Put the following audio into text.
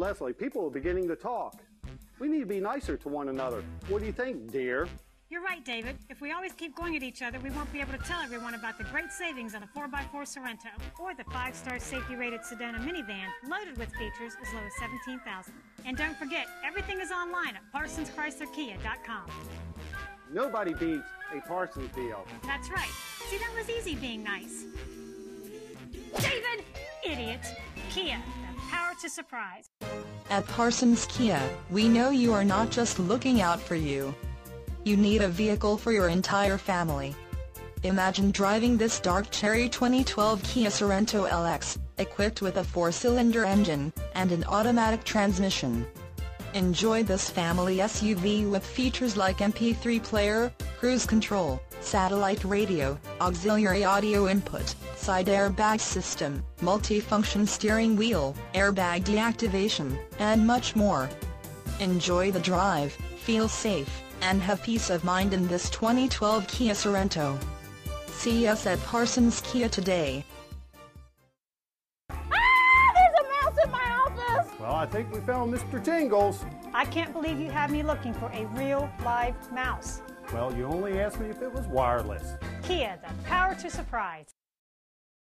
Leslie, people are beginning to talk. We need to be nicer to one another. What do you think, dear? You're right, David. If we always keep going at each other, we won't be able to tell everyone about the great savings on a 4x4 Sorento or the 5-star safety-rated Sedona minivan loaded with features as low as 17000 And don't forget, everything is online at parsonschryslerkia.com. Nobody beats a Parsons deal. That's right. See, that was easy being nice. David! Idiot! Kia, power surprise. At Parsons Kia, we know you are not just looking out for you. You need a vehicle for your entire family. Imagine driving this dark cherry 2012 Kia Sorento LX, equipped with a four-cylinder engine, and an automatic transmission. Enjoy this family SUV with features like MP3 player, cruise control, satellite radio, auxiliary audio input, side airbag system, multi-function steering wheel, airbag deactivation, and much more. Enjoy the drive, feel safe, and have peace of mind in this 2012 Kia Sorento. See us at Parsons Kia today. Ah! There's a mouse in my office! Well, I think we found Mr. Tingles. I can't believe you had me looking for a real live mouse. Well, you only asked me if it was wireless. Kia, the power to surprise.